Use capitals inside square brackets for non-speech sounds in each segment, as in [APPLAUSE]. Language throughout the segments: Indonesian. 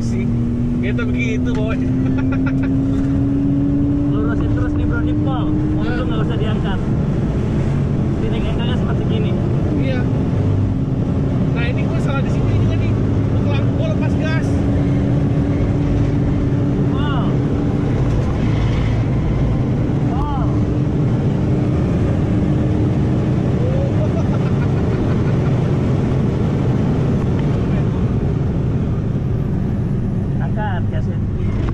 sih. Kita begitu boy. [LAUGHS] Lurusin terus nih bro di pol. Mobil nggak usah podcast.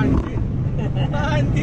Anjir. Anjir.